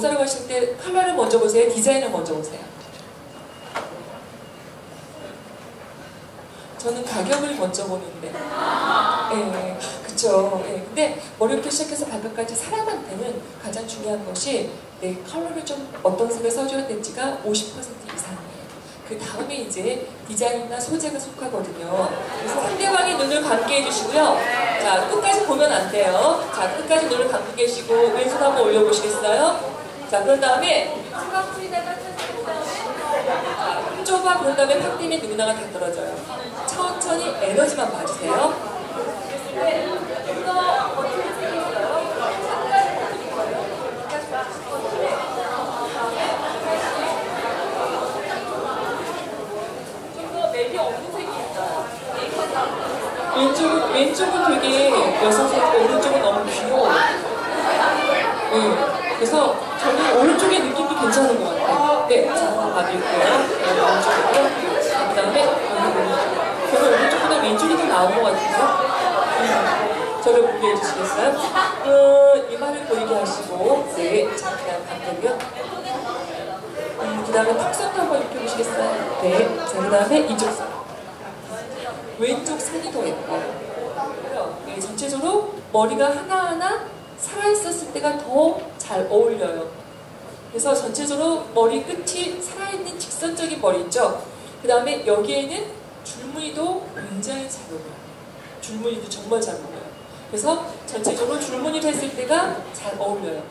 사러 가실 때 컬러를 먼저 보세요? 디자인을 먼저 보세요? 저는 가격을 먼저 보는데. 예, 그쵸. 예, 근데 머리부터 시작해서 발끝까지 사람한테는 가장 중요한 것이 내 컬러를 좀 어떤 색을 써줘야 될지가 50% 이상이에요. 그 다음에 이제 디자인이나 소재가 속하거든요. 그래서 상대방의 눈을 감게 해주시고요. 자, 끝까지 보면 안 돼요. 자, 끝까지 눈을 감고 계시고 왼손 한번 올려보시겠어요? 자, 그런 다음에 힘 줘봐 그런 다음에 팍 뛰면 누구나가 다 떨어져요. 천천히 에너지만 봐주세요. 왼쪽은, 왼쪽은 되게 여성스럽고 오른쪽은 너무 귀여워. 네. 그래서 느낌도 괜찮은 것 같아요. 네, 자, 한번 봐드릴게요. 네, 오른쪽이고요. 그 다음에. 저는 오른쪽보다 왼쪽이 더 나은 것 같아요. 음, 저를 보게 해주시겠어요? 어, 이마를 보이게 하시고, 네, 자, 그 다음 반대고요. 음, 그 다음에 턱선도 한번 입혀보시겠어요? 네, 자, 그 다음에 이쪽 선. 왼쪽 산이 더 예뻐요. 네, 전체적으로 머리가 하나하나 살아있었을 때가 더 잘 어울려요. 그래서 전체적으로 머리 끝이 살아있는 직선적인 머리 있죠? 그 다음에 여기에는 줄무늬도 굉장히 잘 어울려요. 줄무늬도 정말 잘 어울려요. 그래서 전체적으로 줄무늬를 했을 때가 잘 어울려요.